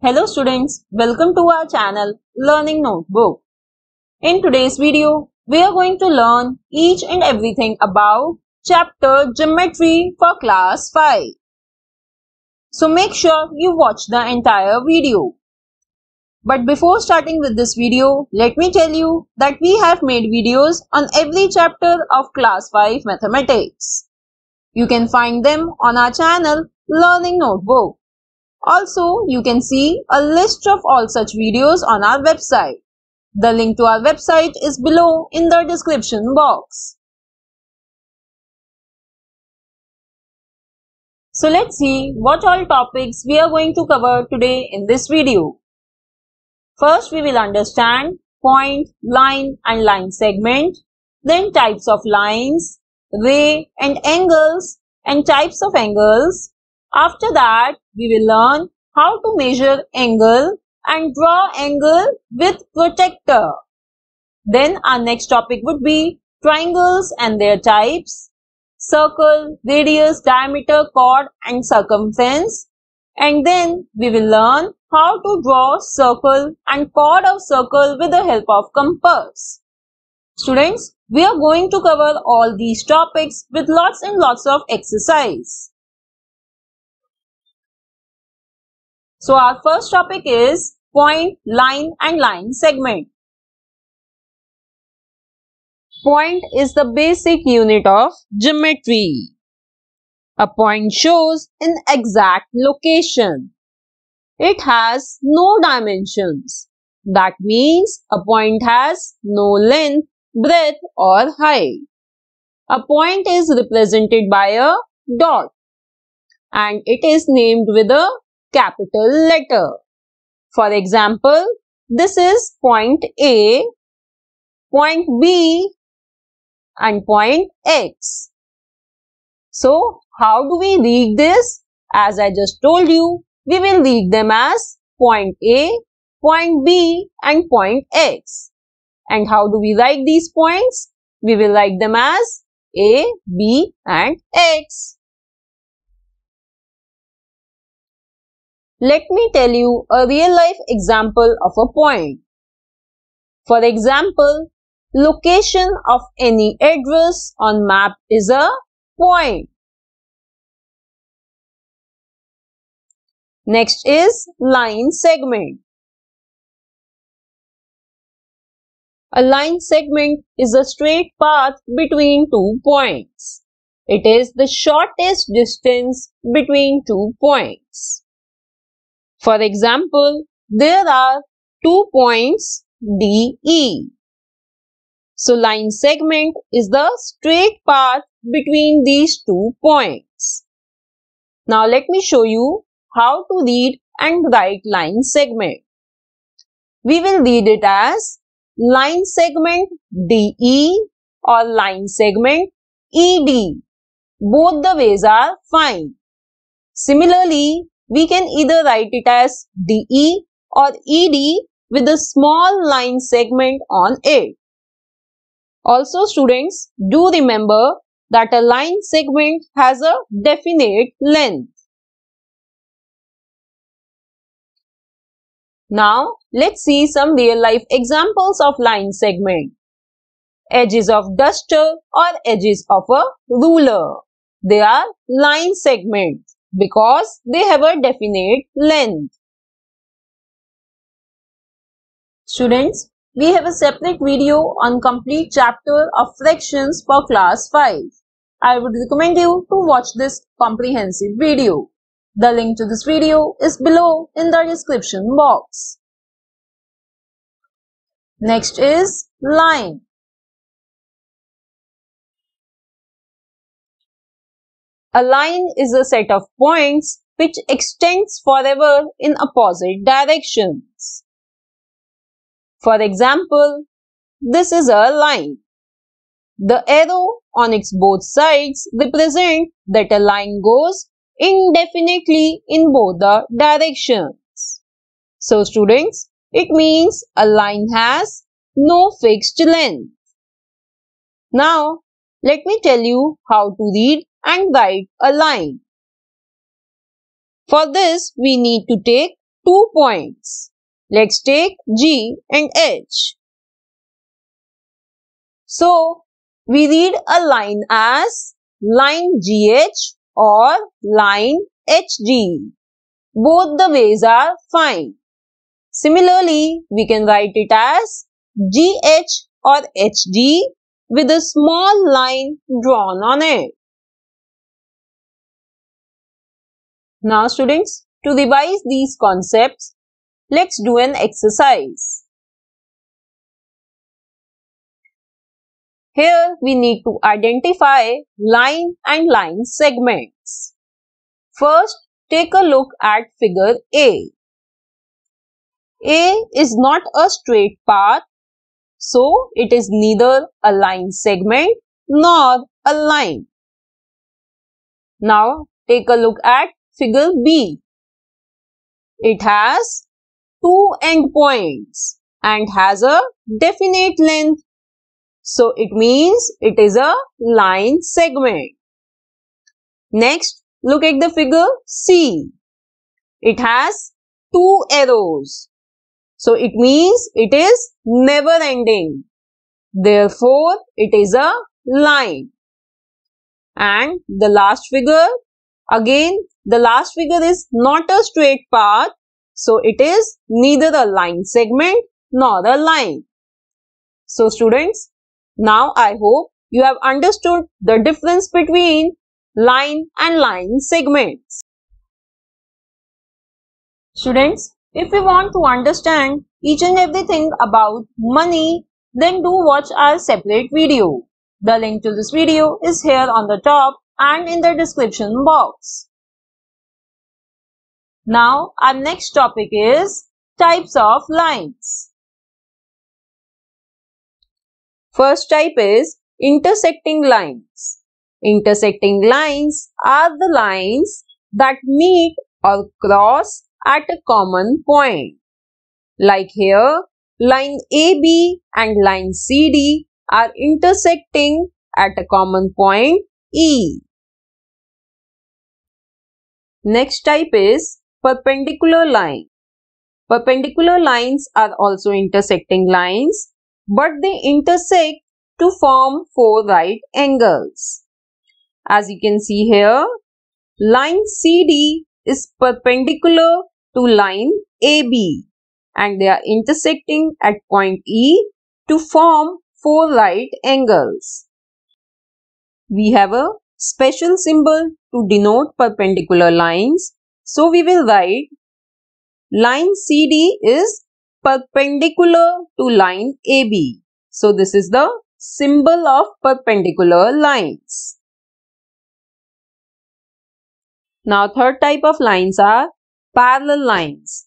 Hello students, welcome to our channel Learning Notebook. In today's video, we are going to learn each and everything about chapter Geometry for class 5. So make sure you watch the entire video. But before starting with this video, let me tell you that we have made videos on every chapter of class 5 mathematics. You can find them on our channel Learning Notebook. Also, you can see a list of all such videos on our website. The link to our website is below in the description box. So let's see what all topics we are going to cover today in this video. First, we will understand point, line and line segment, then types of lines, ray and angles and types of angles, after that, we will learn how to measure angle and draw angle with protractor. Then our next topic would be triangles and their types, circle, radius, diameter, chord and circumference. And then we will learn how to draw circle and chord of circle with the help of compass. Students, we are going to cover all these topics with lots and lots of exercise. So our first topic is point, line and line segment. Point is the basic unit of geometry. A point shows an exact location. It has no dimensions. That means a point has no length, breadth or height. A point is represented by a dot and it is named with a capital letter. For example, this is point A, point B and point X. So, how do we read this? As I just told you, we will read them as point A, point B and point X. And how do we write these points? We will write them as A, B and X. Let me tell you a real life example of a point. For example, location of any address on map is a point. Next is line segment. A line segment is a straight path between two points. It is the shortest distance between two points. For example, there are two points DE. So line segment is the straight path between these two points. Now let me show you how to read and write line segment. We will read it as line segment DE or line segment ED. Both the ways are fine. Similarly, we can either write it as DE or ED with a small line segment on it. Also students, do remember that a line segment has a definite length. Now, let's see some real life examples of line segment. Edges of duster or edges of a ruler. They are line segments because they have a definite length. Students, we have a separate video on complete chapter of fractions for class 5. I would recommend you to watch this comprehensive video. The link to this video is below in the description box. Next is line. A line is a set of points which extends forever in opposite directions. For example, this is a line. The arrow on its both sides represent that a line goes indefinitely in both the directions. So students, it means a line has no fixed length. Now, let me tell you how to read and write a line. For this, we need to take two points. Let's take G and H. So, we read a line as line GH or line HG. Both the ways are fine. Similarly, we can write it as GH or HG with a small line drawn on it. Now students, to revise these concepts, let's do an exercise. Here we need to identify line and line segments. First, take a look at figure A. A is not a straight path, so it is neither a line segment nor a line. Now, take a look at figure B. It has two endpoints and has a definite length. So it means it is a line segment. Next, look at the figure C. It has two arrows. So it means it is never ending. Therefore, it is a line. And the last figure, again, the last figure is not a straight path. So it is neither a line segment nor a line. So students, now I hope you have understood the difference between line and line segments. Students, if you want to understand each and everything about money, then do watch our separate video. The link to this video is here on the top and in the description box. Now, our next topic is types of lines. First type is intersecting lines. Intersecting lines are the lines that meet or cross at a common point. Like here, line AB and line CD are intersecting at a common point E. Next type is perpendicular line. Perpendicular lines are also intersecting lines, but they intersect to form four right angles. As you can see here, line CD is perpendicular to line AB and they are intersecting at point E to form four right angles. We have a special symbol to denote perpendicular lines. So we will write line CD is perpendicular to line AB. So this is the symbol of perpendicular lines. Now third type of lines are parallel lines.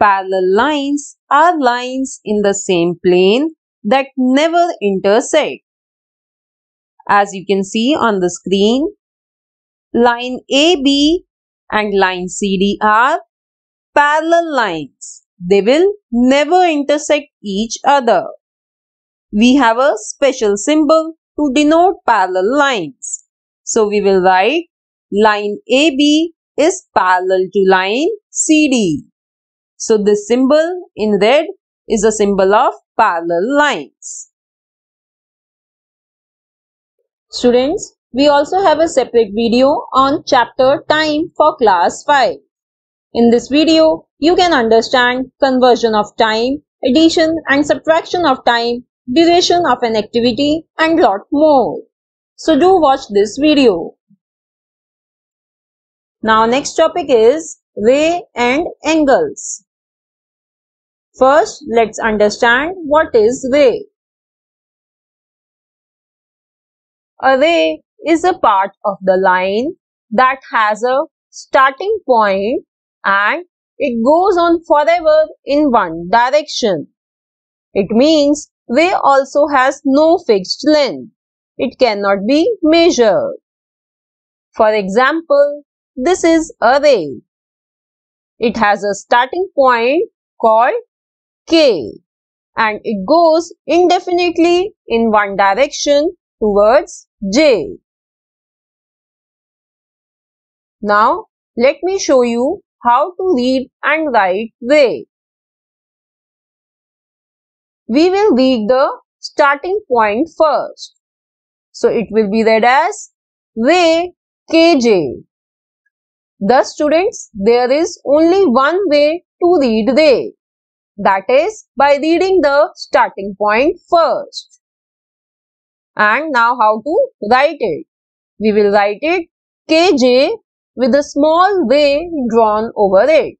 Parallel lines are lines in the same plane that never intersect. As you can see on the screen, line AB and line CD are parallel lines. They will never intersect each other. We have a special symbol to denote parallel lines. So we will write line AB is parallel to line CD. So this symbol in red is a symbol of parallel lines. Students, we also have a separate video on chapter time for class 5. In this video, you can understand conversion of time, addition and subtraction of time, duration of an activity and lot more. So do watch this video. Now next topic is ray and angles. First, let's understand what is ray. A ray is a part of the line that has a starting point and it goes on forever in one direction. It means ray also has no fixed length. It cannot be measured. For example, this is a ray. It has a starting point called K and it goes indefinitely in one direction towards J. Now, let me show you how to read and write ray. We will read the starting point first. So it will be read as ray KJ. Thus students, there is only one way to read ray. That is by reading the starting point first. And now how to write it. We will write it KJ with a small ray drawn over it.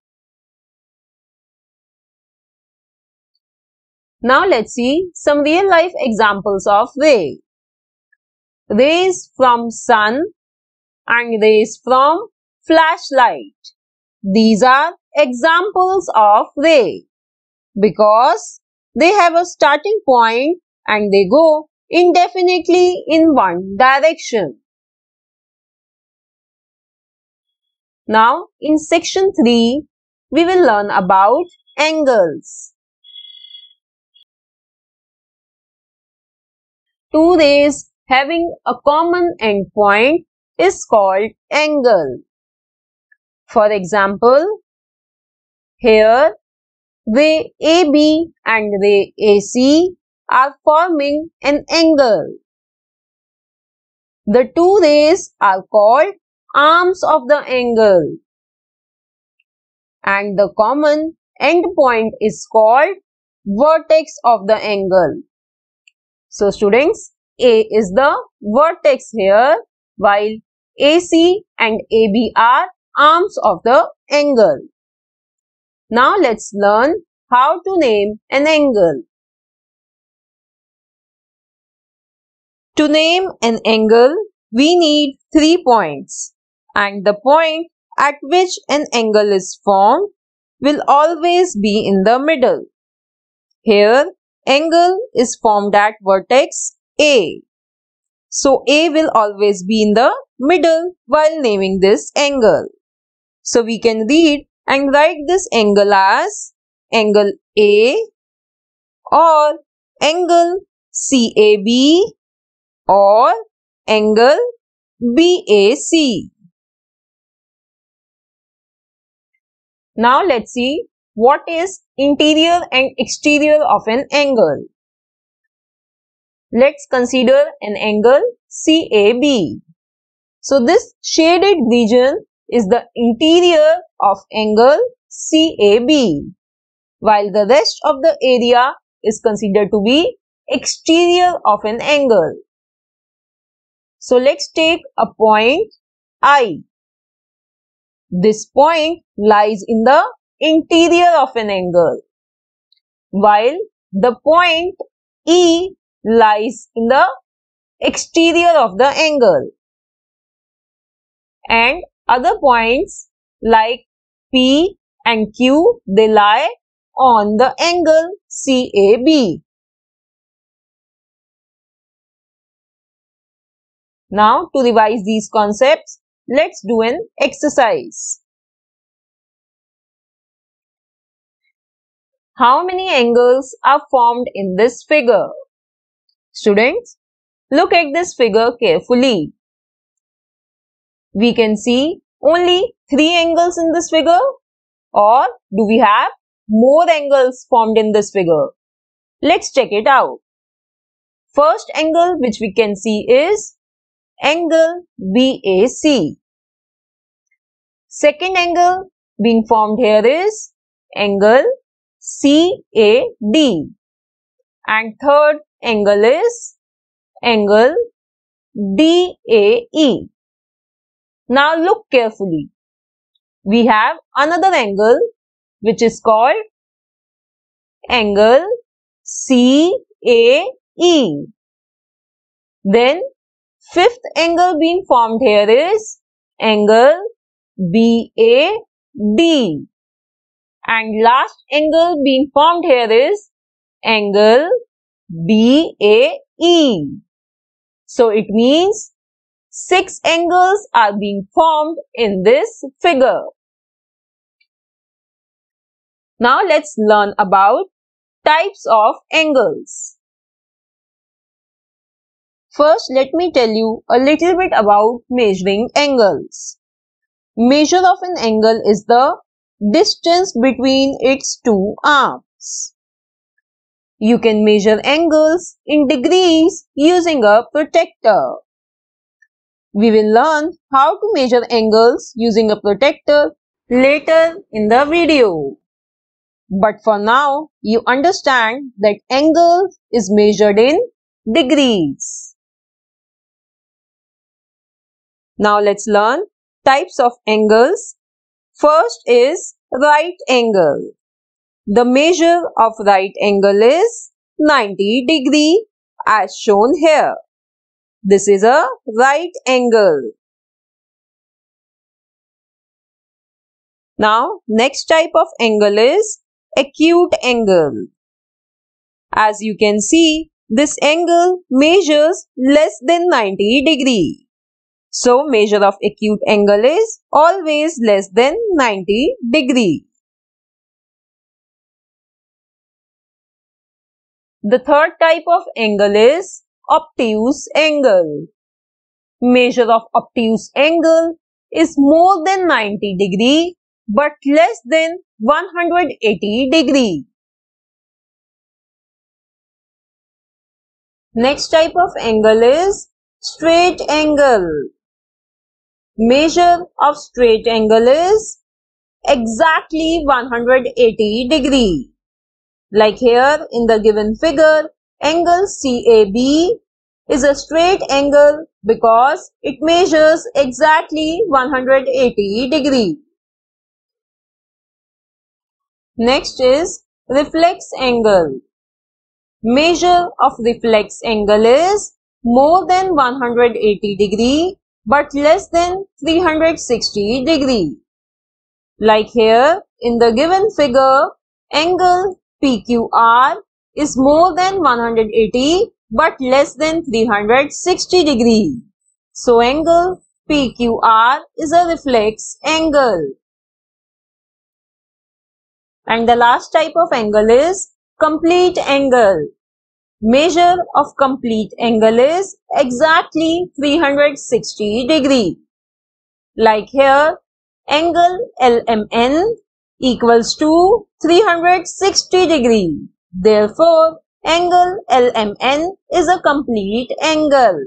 Now let's see some real life examples of ray. Rays from sun and rays from flashlight. These are examples of ray because they have a starting point and they go indefinitely in one direction. Now in section 3, we will learn about angles. Two rays having a common endpoint is called angle. For example, here ray AB and ray AC are forming an angle. The two rays are called arms of the angle. And the common endpoint is called vertex of the angle. So students, A is the vertex here while AC and AB are arms of the angle. Now let's learn how to name an angle. To name an angle, we need three points and the point at which an angle is formed will always be in the middle. Here, angle is formed at vertex A. So, A will always be in the middle while naming this angle. So, we can read and write this angle as angle A or angle CAB or angle BAC. Now let's see what is interior and exterior of an angle. Let's consider an angle CAB. So this shaded region is the interior of angle CAB while the rest of the area is considered to be exterior of an angle. So let's take a point I. This point lies in the interior of an angle, while the point E lies in the exterior of the angle. And other points like P and Q, they lie on the angle CAB. Now, to revise these concepts, let's do an exercise. How many angles are formed in this figure? Students, look at this figure carefully. We can see only three angles in this figure or do we have more angles formed in this figure? Let's check it out. First angle which we can see is angle BAC. Second angle being formed here is angle CAD. And third angle is angle DAE. Now look carefully. We have another angle which is called angle CAE. Then Fifth angle being formed here is angle BAD. And last angle being formed here is angle BAE. So it means six angles are being formed in this figure. Now let's learn about types of angles. First, let me tell you a little bit about measuring angles. Measure of an angle is the distance between its two arms. You can measure angles in degrees using a protractor. We will learn how to measure angles using a protractor later in the video. But for now, you understand that angle is measured in degrees. Now let's learn types of angles. First is right angle. The measure of right angle is 90 degree as shown here. This is a right angle. Now, next type of angle is acute angle. As you can see, this angle measures less than 90 degree. So, measure of acute angle is always less than 90 degree. The third type of angle is obtuse angle. Measure of obtuse angle is more than 90 degree but less than 180 degree. Next type of angle is straight angle. Measure of straight angle is exactly 180 degree. Like here in the given figure, angle CAB is a straight angle because it measures exactly 180 degree. Next is reflex angle. Measure of reflex angle is more than 180 degree but less than 360 degree. Like here in the given figure, angle PQR is more than 180 but less than 360 degree. So angle PQR is a reflex angle. And the last type of angle is complete angle. Measure of complete angle is exactly 360 degree. Like here, angle LMN equals to 360 degree. Therefore, angle LMN is a complete angle.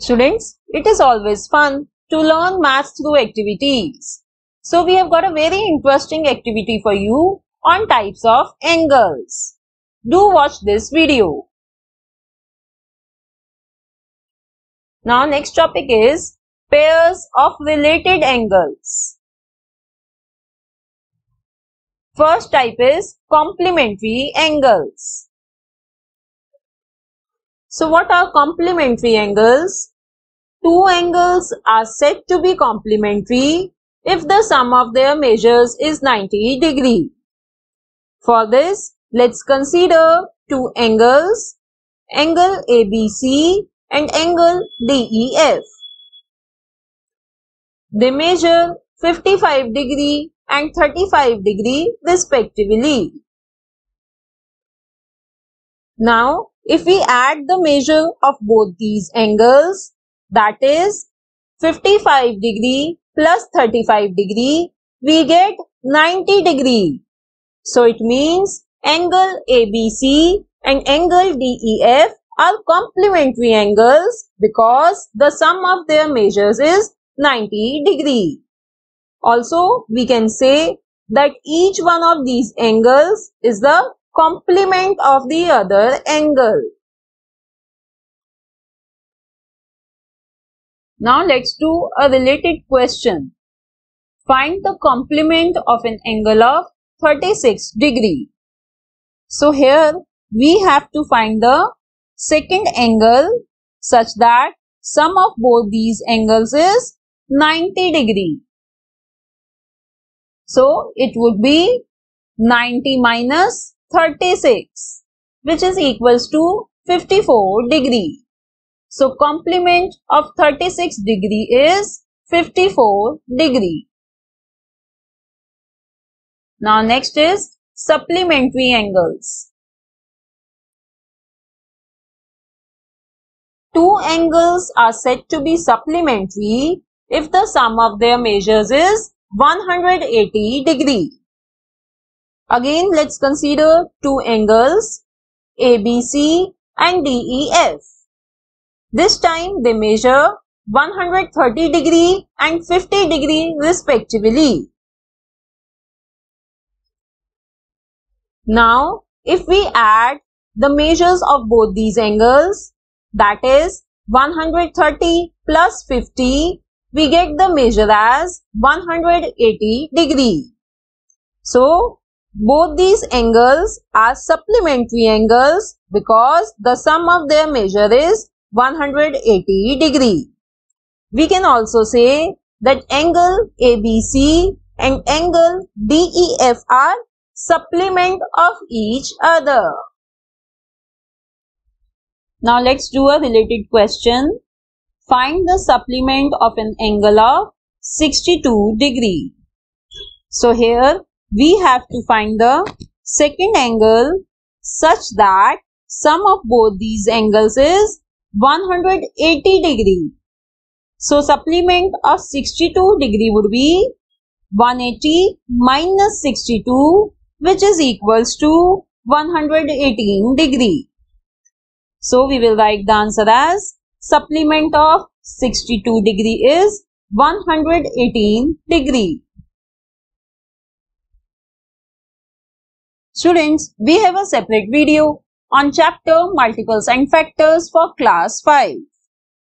Students, it is always fun to learn maths through activities. So we have got a very interesting activity for you on types of angles. Do watch this video. Now next topic is pairs of related angles. First type is complementary angles. So what are complementary angles? Two angles are said to be complementary if the sum of their measures is 90 degree. For this, let's consider two angles, angle ABC and angle DEF. They measure 55 degree and 35 degree respectively. Now, if we add the measure of both these angles, that is 55 degree plus 35 degree, we get 90 degree. So it means angle ABC and angle DEF are complementary angles because the sum of their measures is 90 degree. Also, we can say that each one of these angles is the complement of the other angle. Now let's do a related question. Find the complement of an angle of 36 degree. So here we have to find the second angle such that sum of both these angles is 90 degree. So it would be 90 minus 36 which is equals to 54 degree. So complement of 36 degree is 54 degree. Now next is supplementary angles. Two angles are said to be supplementary if the sum of their measures is 180 degree. Again, let's consider two angles ABC and DEF. This time they measure 130 degree and 50 degree respectively. Now, if we add the measures of both these angles, that is 130 plus 50, we get the measure as 180 degree. So, both these angles are supplementary angles because the sum of their measure is 180 degree. We can also say that angle ABC and angle DEF are supplement of each other. Now let's do a related question. Find the supplement of an angle of 62 degree. So here we have to find the second angle such that sum of both these angles is 180 degree. So supplement of 62 degree would be 180 minus 62 which is equals to 118 degree. So we will write the answer as supplement of 62 degree is 118 degree. Students, we have a separate video on chapter multiples and factors for class 5.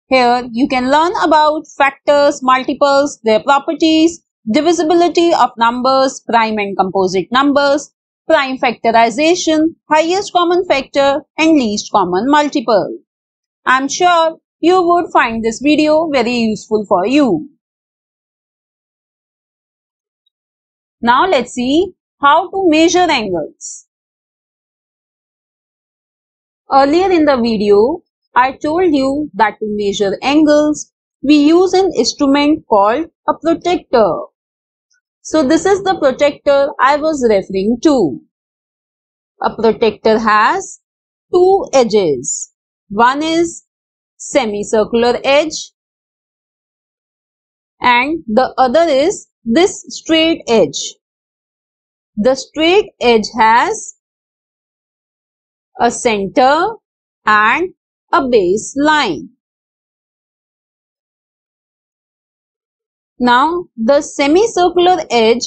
Here you can learn about factors, multiples, their properties, divisibility of numbers, prime and composite numbers, prime factorization, highest common factor and least common multiple. I'm sure you would find this video very useful for you. Now let's see how to measure angles. Earlier in the video, I told you that to measure angles, we use an instrument called a protractor. So this is the protractor I was referring to. A protractor has two edges. One is semicircular edge and the other is this straight edge. The straight edge has a center and a base line. Now, the semicircular edge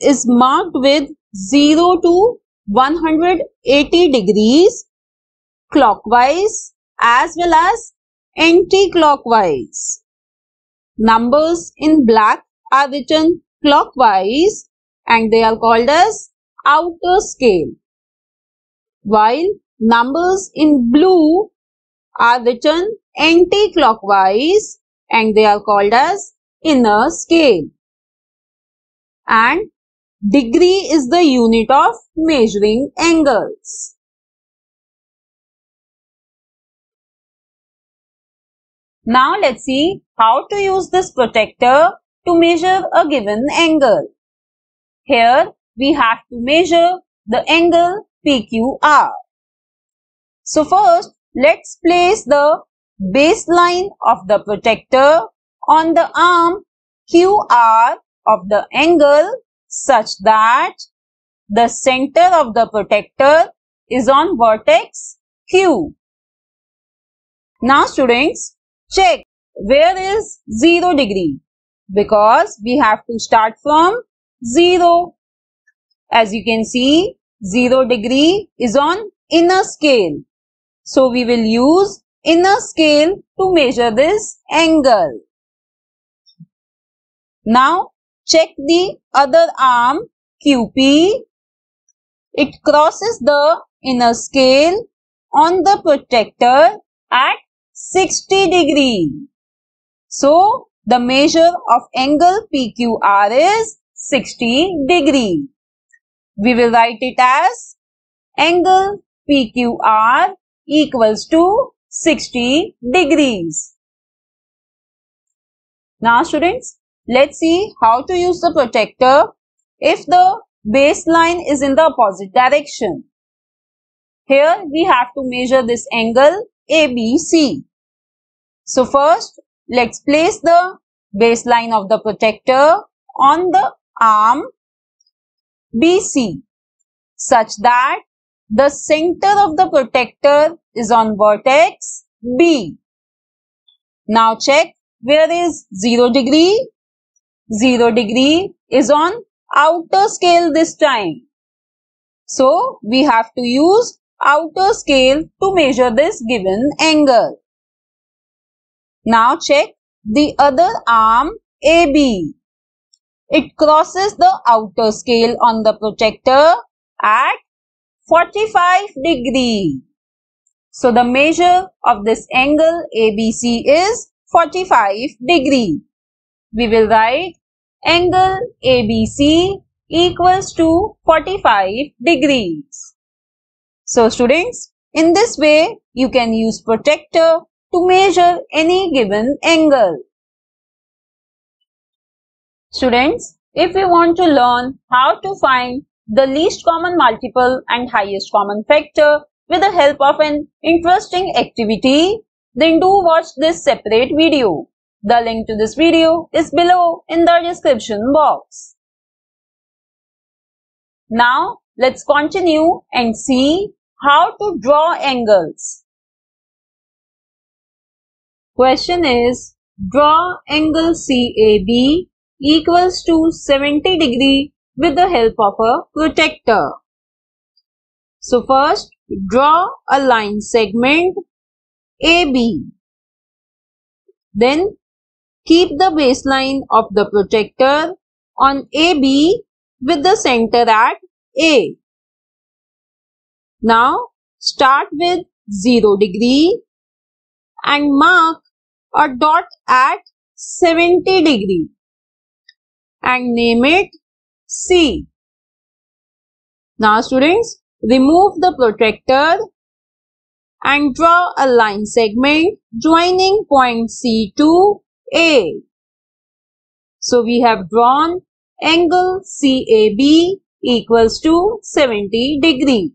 is marked with 0 to 180 degrees clockwise as well as anti-clockwise. Numbers in black are written clockwise and they are called as outer scale. While numbers in blue are written anti-clockwise and they are called as inner scale. And degree is the unit of measuring angles. Now let's see how to use this protractor to measure a given angle. Here we have to measure the angle PQR. So first let's place the baseline of the protractor on the arm QR of the angle such that the center of the protractor is on vertex Q. Now students, check where is 0 degree because we have to start from 0. As you can see, 0 degree is on inner scale. So we will use inner scale to measure this angle. Now check the other arm QP. It crosses the inner scale on the protractor at 60 degree. So the measure of angle PQR is 60 degree. We will write it as angle PQR equals to 60 degrees. Now students, let's see how to use the protractor if the baseline is in the opposite direction. Here we have to measure this angle ABC. So first, let's place the baseline of the protractor on the arm BC such that the center of the protractor is on vertex B. Now check where is 0 degree? 0 degree is on outer scale this time. So we have to use outer scale to measure this given angle. Now check the other arm AB. It crosses the outer scale on the protractor at 45 degree. So the measure of this angle ABC is 45 degree. We will write angle ABC equals to 45 degrees. So students, in this way you can use protractor to measure any given angle. Students, if we want to learn how to find the least common multiple and highest common factor with the help of an interesting activity, then do watch this separate video. The link to this video is below in the description box. Now, let's continue and see how to draw angles. Question is, draw angle CAB equals to 70 degree with the help of a protractor. So first, draw a line segment AB. Then, keep the baseline of the protractor on AB with the center at A. Now, start with 0 degree and mark a dot at 70 degree and name it C. Now students, remove the protractor and draw a line segment joining point C to A. So we have drawn angle CAB equals to 70 degree.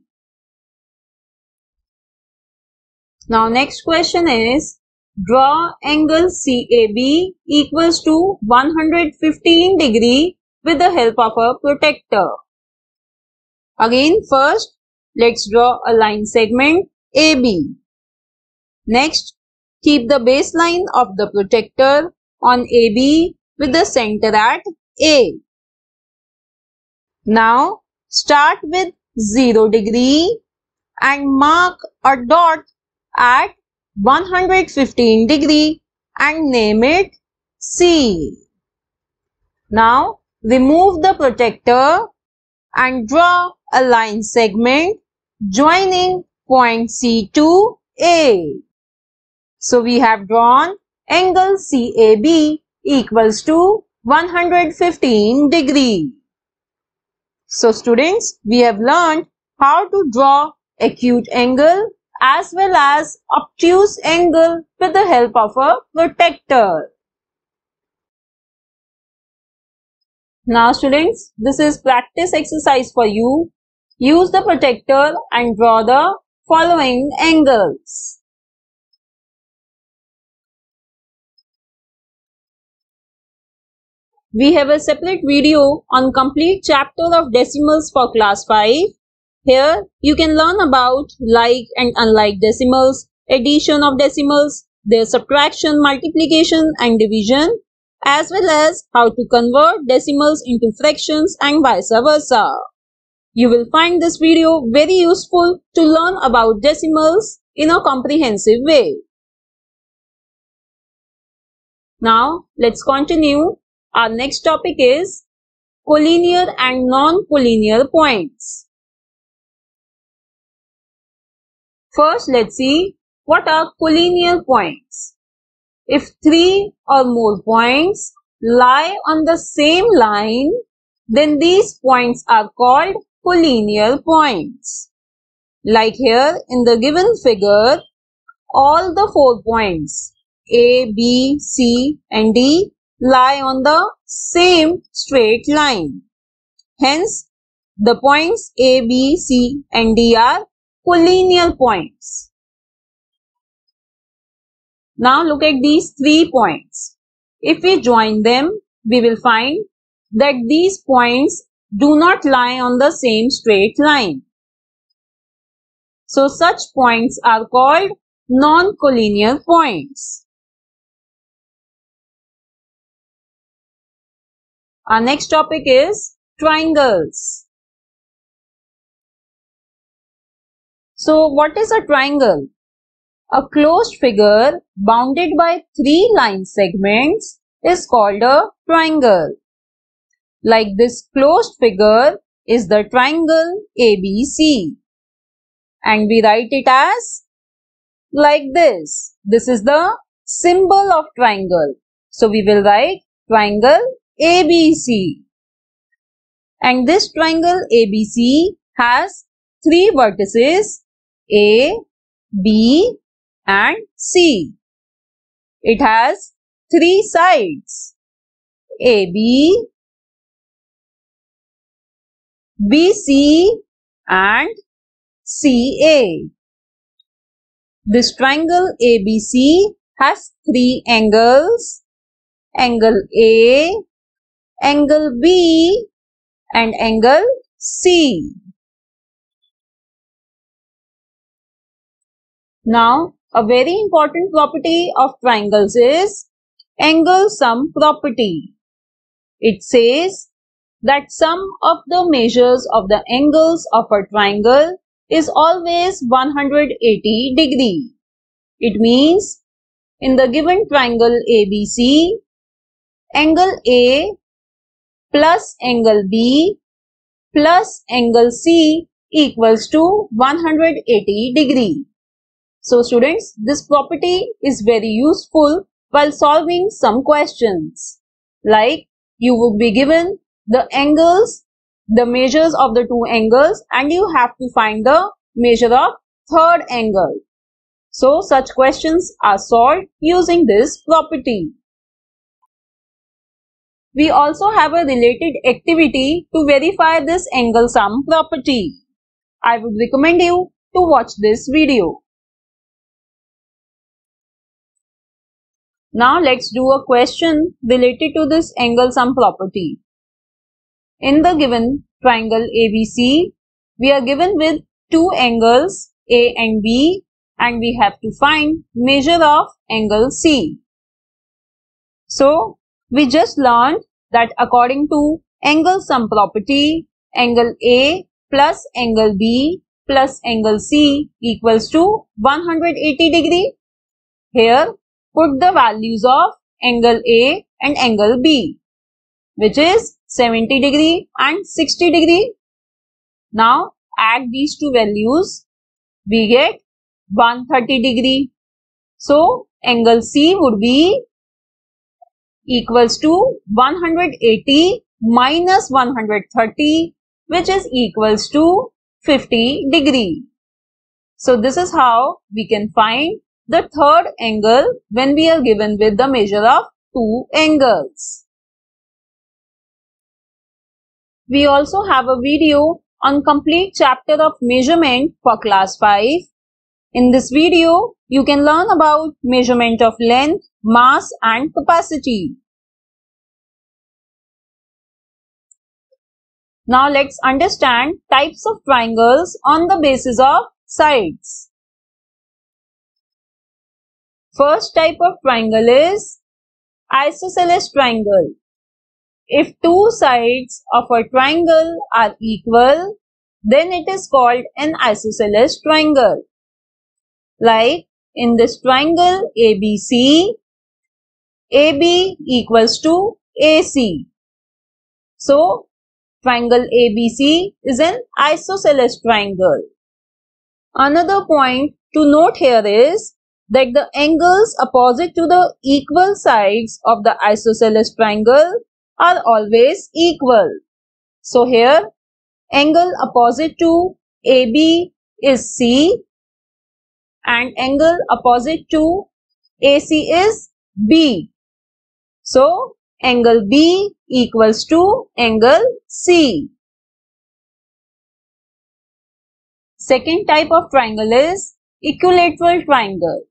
Now next question is draw angle CAB equals to 115 degree with the help of a protractor. Again first let's draw a line segment AB. Next keep the baseline of the protractor on AB with the center at A. Now start with 0 degree and mark a dot at 115 degree and name it C. Now remove the protractor and draw a line segment joining point C to A. So we have drawn angle CAB equals to 115 degree. So students, we have learned how to draw acute angle as well as obtuse angle with the help of a protractor. Now students, this is practice exercise for you. Use the protractor and draw the following angles. We have a separate video on complete chapter of decimals for class 5 here you can learn about like and unlike decimals, addition of decimals, their subtraction, multiplication and division as well as how to convert decimals into fractions and vice versa. You will find this video very useful to learn about decimals in a comprehensive way. Now let's continue. Our next topic is collinear and non-collinear points. First, let's see what are collinear points. If three or more points lie on the same line, then these points are called collinear points. Like here in the given figure, all the four points A, B, C and D lie on the same straight line. Hence, the points A, B, C and D are collinear points. Now look at these three points If we join them, we will find that these points do not lie on the same straight line. So such points are called non-collinear points. Our next topic is triangles. So what is a triangle? A closed figure bounded by three line segments is called a triangle. Like this closed figure is the triangle ABC. And we write it as like this. This is the symbol of triangle. So we will write triangle ABC. And this triangle ABC has three vertices A, B and C. It has three sides AB, BC and CA. This triangle ABC has three angles, angle A, angle B and angle C. Now, a very important property of triangles is angle sum property. It says that sum of the measures of the angles of a triangle is always 180 degree. It means in the given triangle ABC, angle A plus angle B plus angle C equals to 180 degree. So students, this property is very useful while solving some questions. Like you would be given the angles, the measures of the two angles and you have to find the measure of third angle. So such questions are solved using this property. We also have a related activity to verify this angle sum property. I would recommend you to watch this video. Now let's do a question related to this angle sum property. In the given triangle ABC, we are given with two angles A and B and we have to find measure of angle C. So, we just learned that according to angle sum property, angle A plus angle B plus angle C equals to 180 degree. Here, put the values of angle A and angle B, which is 70 degree and 60 degree. Now, add these two values, we get 130 degree. So, angle C would be equals to 180 minus 130 which is equals to 50 degree. So this is how we can find the third angle when we are given with the measure of two angles. We also have a video on complete chapter of measurement for class 5. In this video, you can learn about measurement of length, mass and capacity. Now let's understand types of triangles on the basis of sides. First type of triangle is isosceles triangle. If two sides of a triangle are equal, then it is called an isosceles triangle. Like in this triangle ABC, AB equals to AC. So, triangle ABC is an isosceles triangle. Another point to note here is that the angles opposite to the equal sides of the isosceles triangle are always equal. So here, angle opposite to AB is C and angle opposite to AC is B. So, angle B equals to angle C. Second type of triangle is equilateral triangle.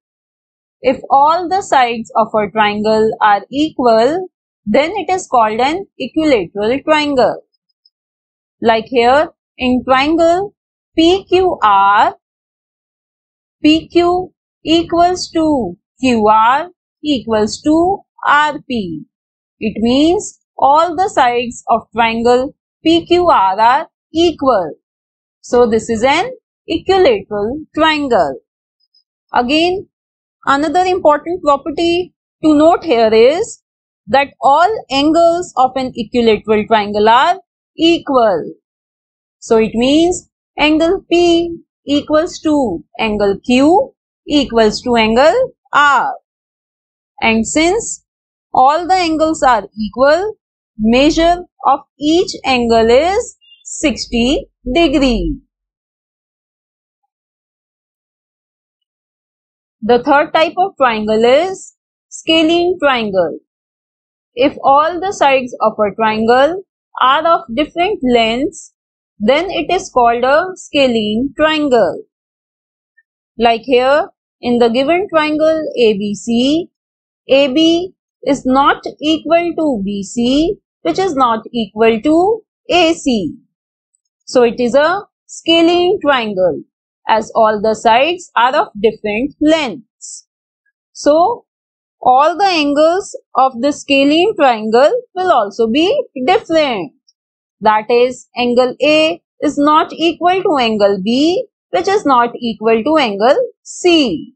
If all the sides of a triangle are equal, then it is called an equilateral triangle. Like here in triangle PQR, PQ equals to QR equals to RP. It means all the sides of triangle PQR are equal. So this is an equilateral triangle. Again, another important property to note here is that all angles of an equilateral triangle are equal. So it means angle P equals to angle Q equals to angle R. And since all the angles are equal, measure of each angle is 60 degree. The third type of triangle is scalene triangle. If all the sides of a triangle are of different lengths, then it is called a scalene triangle. Like here, in the given triangle ABC, AB is not equal to BC, which is not equal to AC. So it is a scalene triangle as all the sides are of different lengths. So, all the angles of the scalene triangle will also be different. That is, angle A is not equal to angle B, which is not equal to angle C.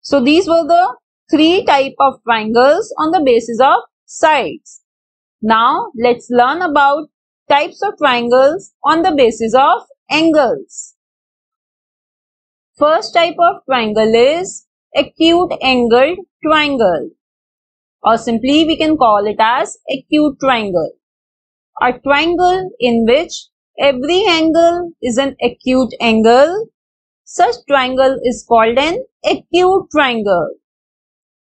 So, these were the three type of triangles on the basis of sides. Now, let's learn about types of triangles on the basis of angles. First type of triangle is acute angled triangle or simply we can call it as acute triangle. A triangle in which every angle is an acute angle. Such triangle is called an acute triangle.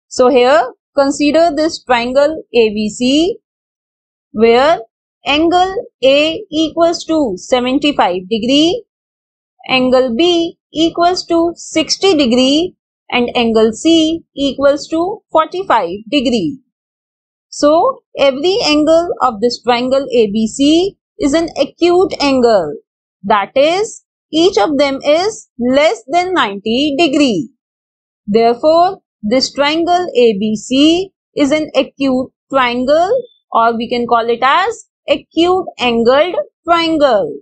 So here consider this triangle ABC where angle A equals to 75 degree, angle B equals to 60 degree and angle C equals to 45 degree. So, every angle of this triangle ABC is an acute angle. That is, each of them is less than 90 degree. Therefore, this triangle ABC is an acute triangle or we can call it as acute angled triangle.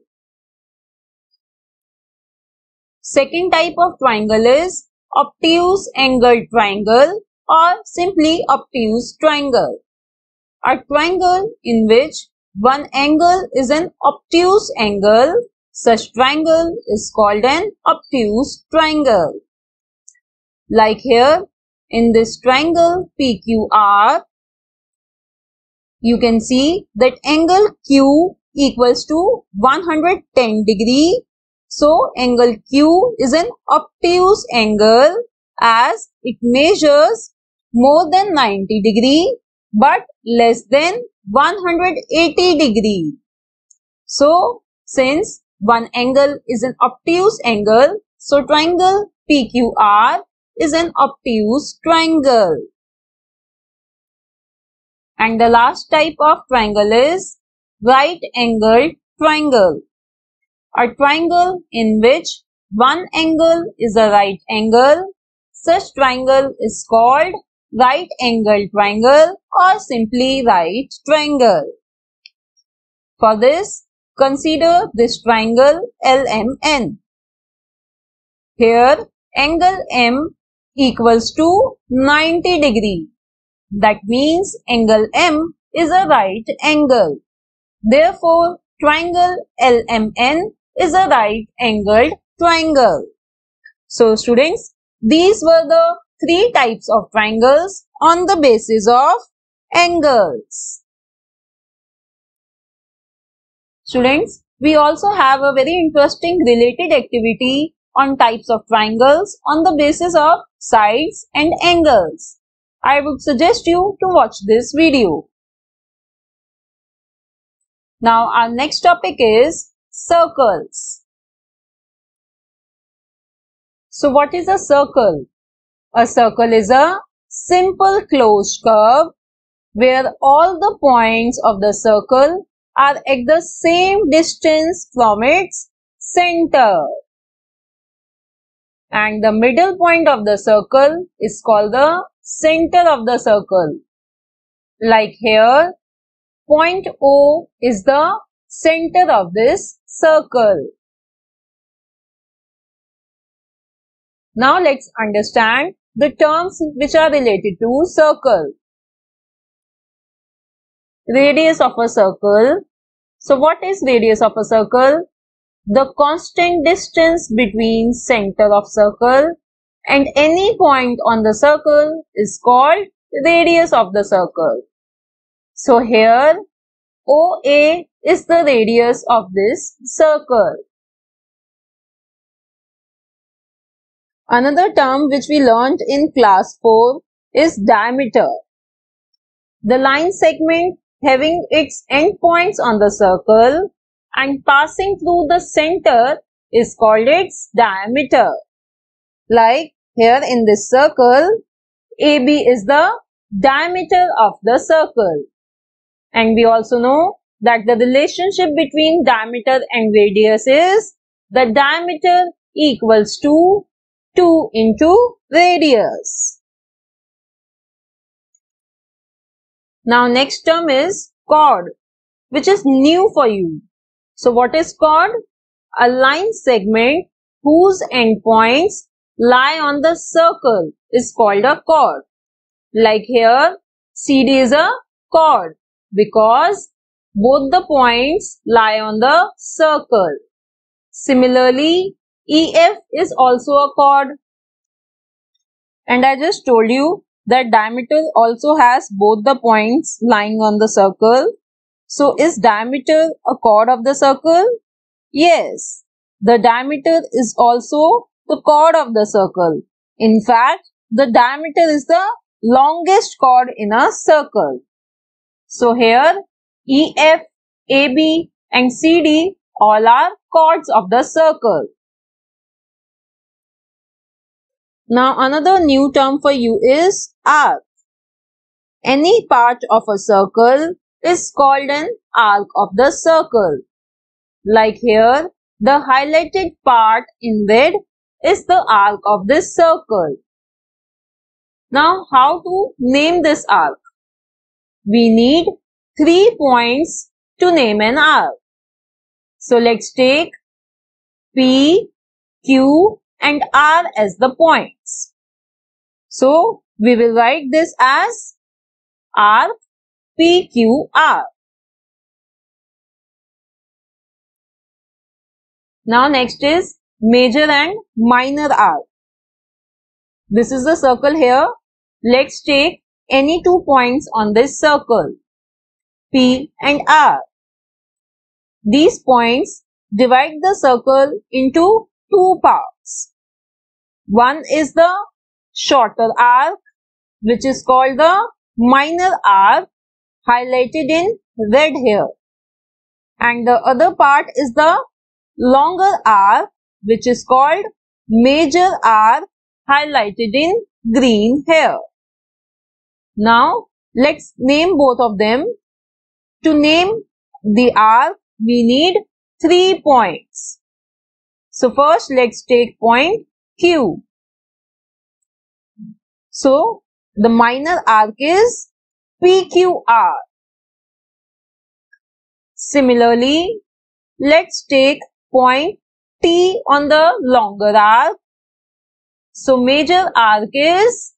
Second type of triangle is obtuse angled triangle or simply obtuse triangle. A triangle in which one angle is an obtuse angle, such triangle is called an obtuse triangle. Like here, in this triangle PQR, you can see that angle Q equals to 110 degree. So, angle Q is an obtuse angle as it measures more than 90 degree but less than 180 degree. So, since one angle is an obtuse angle, so triangle PQR is an obtuse triangle. And the last type of triangle is right angled triangle. A triangle in which one angle is a right angle. Such triangle is called right angle triangle or simply right triangle. For this, consider this triangle LMN. Here, angle M equals to 90 degree that means angle M is a right angle. Therefore, triangle LMN is a right angled triangle. So students, these were the three types of triangles on the basis of angles. Students, we also have a very interesting related activity on types of triangles on the basis of sides and angles. I would suggest you to watch this video. Now our next topic is circles. So what is a circle? A circle is a simple closed curve where all the points of the circle are at the same distance from its center. And the middle point of the circle is called the center of the circle. Like here, point O is the center of this circle. Now let's understand the terms which are related to circle. Radius of a circle. So what is radius of a circle? The constant distance between center of circle and any point on the circle is called radius of the circle. So here OA is the radius of this circle. Another term which we learnt in class 4 is diameter. The line segment having its endpoints on the circle and passing through the center is called its diameter. Like here in this circle, AB is the diameter of the circle. And we also know that the relationship between diameter and radius is the diameter equals to 2 into radius. Now next term is chord which is new for you. So what is chord? A line segment whose endpoints lie on the circle is called a chord. Like here CD is a chord because both the points lie on the circle. Similarly, EF is also a chord. And I just told you that diameter also has both the points lying on the circle. So is diameter a chord of the circle? Yes, the diameter is also the chord of the circle. In fact, the diameter is the longest chord in a circle. So here EF, AB and CD all are chords of the circle. Now another new term for you is arc. Any part of a circle is called an arc of the circle. Like here, the highlighted part in red is the arc of this circle. Now how to name this arc? We need three points to name an arc. So let's take P, Q and R as the points. So, we will write this as arc PQR. Now next is major and minor arc. This is the circle here. Let's take any two points on this circle, P and R. These points divide the circle into two parts. One is the shorter arc which is called the minor arc highlighted in red here. And the other part is the longer arc which is called major arc highlighted in green here. Now let's name both of them. To name the arc we need three points. So first let's take point Q. So the minor arc is PQR. Similarly, let's take point T on the longer arc. So major arc is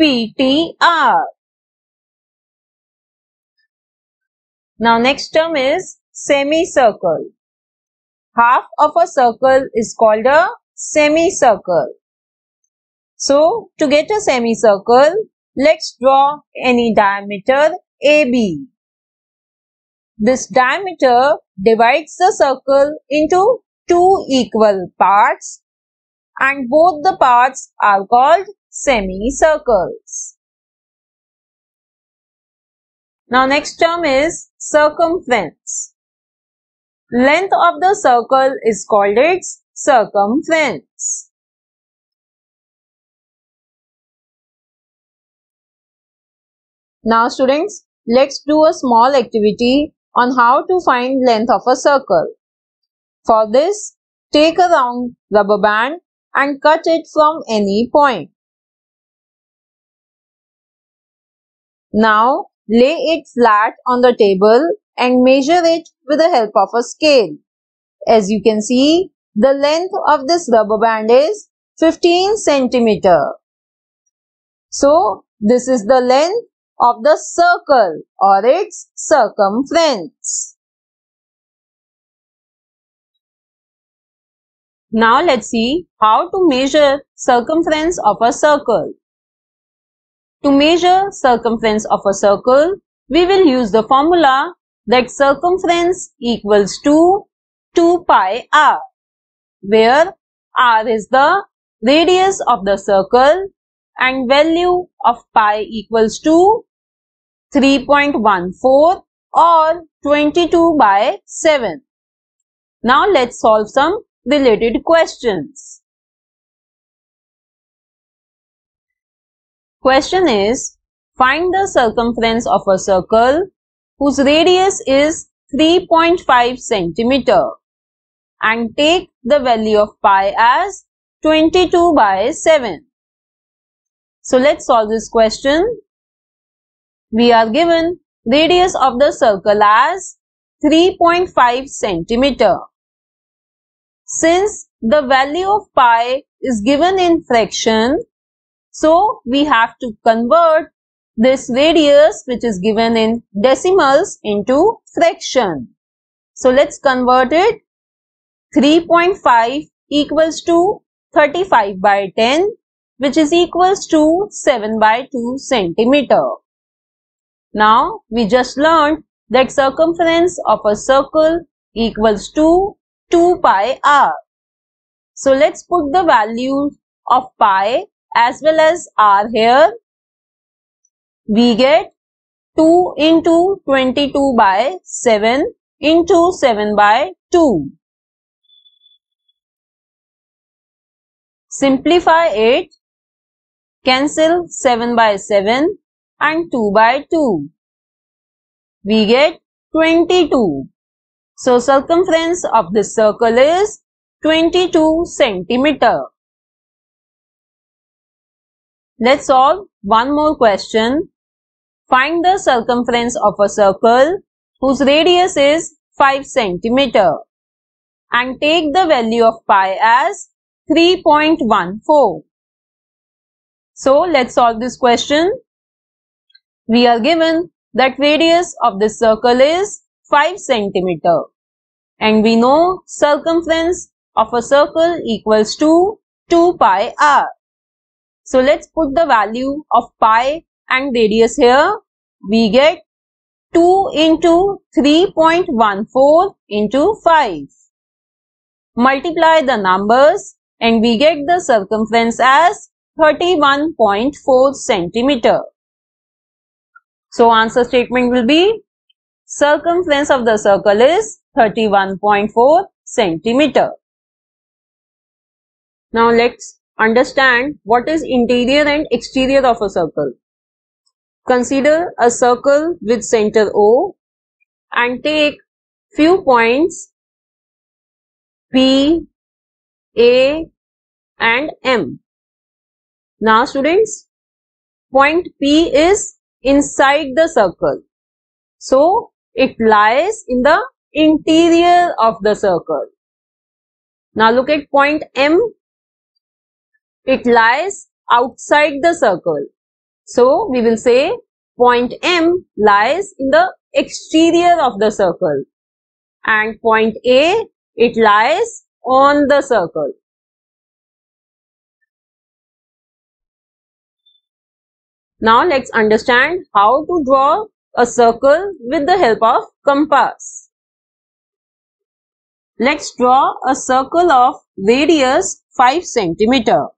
PTR. Now next term is semicircle. Half of a circle is called a semicircle. So, to get a semicircle, let's draw any diameter AB. This diameter divides the circle into two equal parts and both the parts are called semicircles. Now next term is circumference. Length of the circle is called its circumference. Now students, let's do a small activity on how to find length of a circle. For this, take a round rubber band and cut it from any point. Now, lay it flat on the table and measure it with the help of a scale. As you can see, the length of this rubber band is 15 centimeter. So, this is the length of the circle or its circumference. Now let's see how to measure circumference of a circle. To measure circumference of a circle, we will use the formula that circumference equals to 2 pi r, where r is the radius of the circle and value of pi equals to 3.14 or 22 by 7. Now let's solve some related questions. Question is, find the circumference of a circle whose radius is 3.5 centimeter and take the value of pi as 22 by 7. So let's solve this question. We are given radius of the circle as 3.5 centimeter. Since the value of pi is given in fraction, so we have to convert this radius which is given in decimals into fraction. So let's convert it. 3.5 equals to 35 by 10 which is equals to 7 by 2 centimeter. Now we just learned that circumference of a circle equals to 2 pi r. So let's put the value of pi as well as r here. We get 2 into 22 by 7 into 7 by 2. Simplify it Cancel 7 by 7 and 2 by 2. We get 22. So circumference of the circle is 22 centimeter. Let's solve one more question. Find the circumference of a circle whose radius is 5 centimeter and take the value of pi as 3.14. So let's solve this question. We are given that radius of this circle is 5 centimeter and we know circumference of a circle equals to 2 pi r. So let's put the value of pi and radius here. We get 2 into 3.14 into 5. Multiply the numbers and we get the circumference as 31.4 centimeter. So answer statement will be circumference of the circle is 31.4 centimeter. Now let's understand what is interior and exterior of a circle. Consider a circle with center O and take few points P, A and M. Now students, point P is inside the circle. So, it lies in the interior of the circle. Now look at point M. It lies outside the circle. So, we will say point M lies in the exterior of the circle. And point A, it lies on the circle. Now let's understand how to draw a circle with the help of compass. Let's draw a circle of radius 5 cm.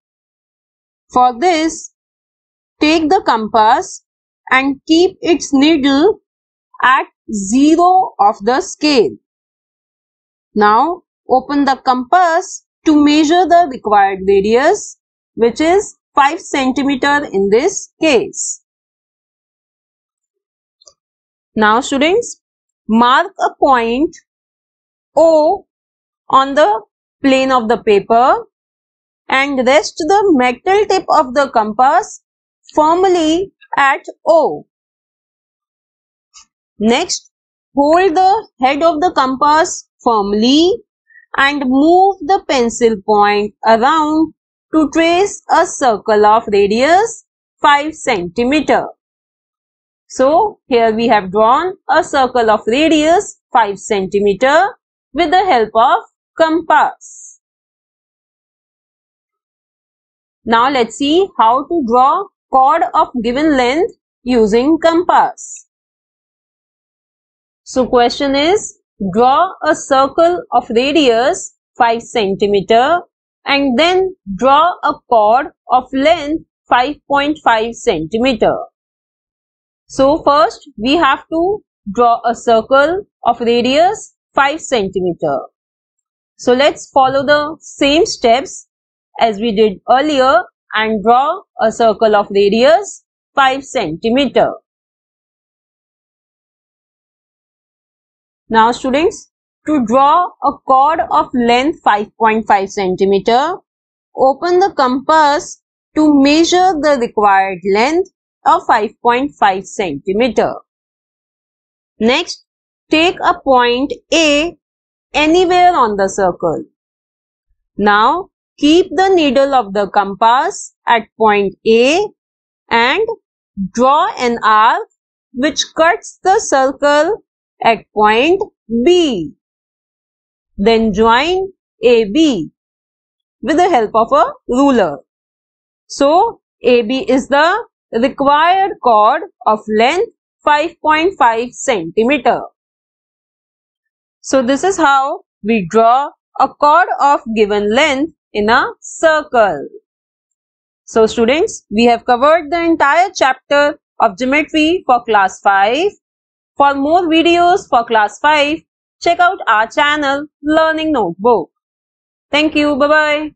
For this, take the compass and keep its needle at 0 of the scale. Now, open the compass to measure the required radius which is 5 centimeter in this case. Now students, mark a point O on the plane of the paper and rest the metal tip of the compass firmly at O. Next, hold the head of the compass firmly and move the pencil point around to trace a circle of radius 5 centimeter. So, here we have drawn a circle of radius 5 centimeter with the help of compass. Now, let's see how to draw chord of given length using compass. So, question is, draw a circle of radius 5 centimeter and then draw a chord of length 5.5 centimeter. So first we have to draw a circle of radius 5 centimeter. So let's follow the same steps as we did earlier and draw a circle of radius 5 centimeter. Now students, to draw a chord of length 5.5 centimeter, open the compass to measure the required length of 5.5 centimeter. Next, take a point A anywhere on the circle. Now, keep the needle of the compass at point A and draw an arc which cuts the circle at point B. Then join AB with the help of a ruler. So, AB is the required chord of length 5.5 centimeter. So this is how we draw a chord of given length in a circle. So students, we have covered the entire chapter of geometry for class 5. For more videos for class 5, check out our channel Learning Notebook. Thank you. Bye-bye.